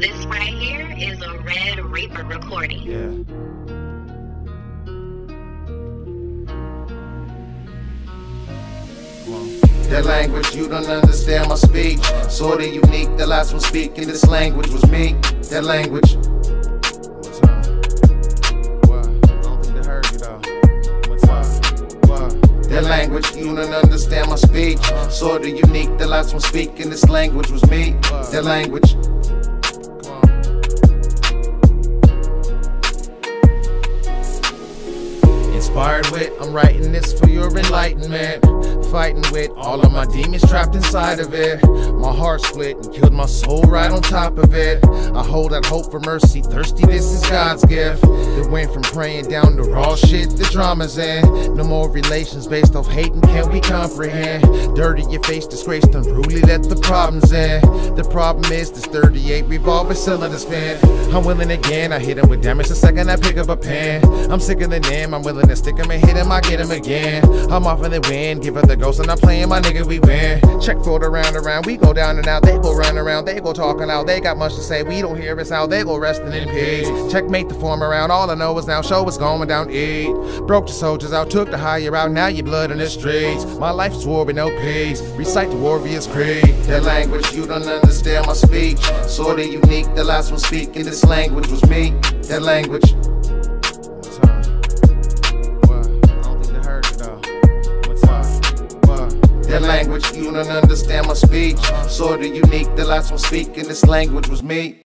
This right here is a Red Reeper recording. Yeah. That language, you don't understand my speech. Sorta unique, the last one speaking this language was me. That language. Language, you don't understand my speech. Sorta unique, the last one speaking this language was me. That language. Inspired with, I'm writing this for your enlightenment. Fighting with all of my demons trapped inside of it. My heart split and killed my soul right on top of it. I hold out hope for mercy, thirsty, this is God's gift. It went from praying down to raw shit, the drama's in. No more relations based off hating, can we comprehend? Dirty your face, disgraced, unruly, let the problems in. The problem is this 38 revolver cylinder spin. I'm willing again, I hit him with damage the second I pick up a pen. I'm sicker than them, I'm willing to stick him and hit him, I get him again. I'm off in the wind, give her the ghost and I'm playing my nigga, we win. Check for the round around, we go down and out, they go run around, they go talking out, they got much to say, we don't hear us out, they go resting in peace. Checkmate the form around, all I know is now show is going down eat. Broke the soldiers out, took the higher out, now you blood in the streets. My life's war with no peace, recite the warrior's creed. That language, you don't understand my speech. Sorta unique, the last one speaking this language was me. That language. Language, you don't understand my speech. Sorta unique, the last one speaking this language was me.